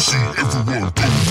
me see everyone go